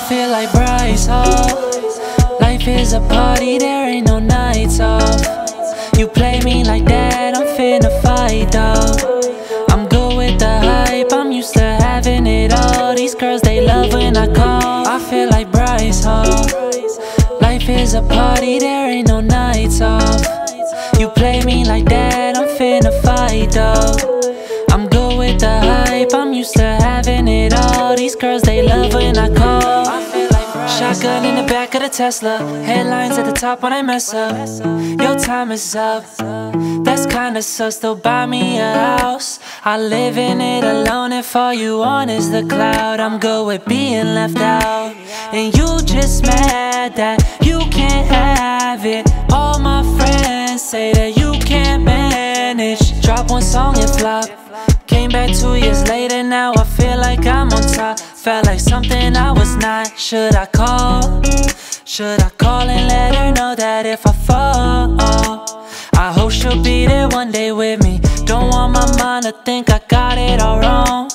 like Bryce Hall. Life is a party, there ain't no nights off. You play me like that, I'm finna fight though. I'm good with the hype, I'm used to having it all. These girls, they love when I call. I feel like Bryce Hall. Life is a party, there ain't no nights off. You play me like that, I'm finna fight though. I'm good with the hype, I'm used to having it all. These girls, they love when I call. Shotgun in the back of the Tesla. Headlines at the top when I mess up. Your time is up. That's kinda sus. They'll buy me a house. I live in it alone. If all you want is the cloud, I'm good with being left out. And you just mad that you can't have it. All my friends say that you can't manage. Drop one song and flop. Came back two years later, now I feel like I'm on top. Felt like something I was not. Should I call? Should I call and let her know that if I fall, I hope she'll be there one day with me. Don't want my mind to think I got it all wrong.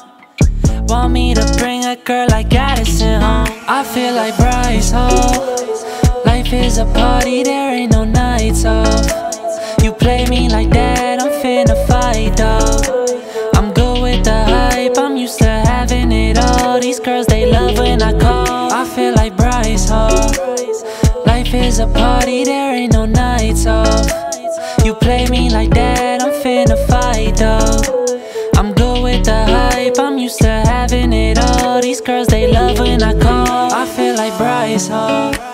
Want me to bring a girl like Addison home. I feel like Bryce Hall. Life is a party, there ain't no nights off. You play me like that, I'm finna fight though. All. These girls, they love when I call. I feel like Bryce Hall. Life is a party, there ain't no nights off. You play me like that, I'm finna fight though. I'm good with the hype, I'm used to having it all. These girls, they love when I call. I feel like Bryce Hall.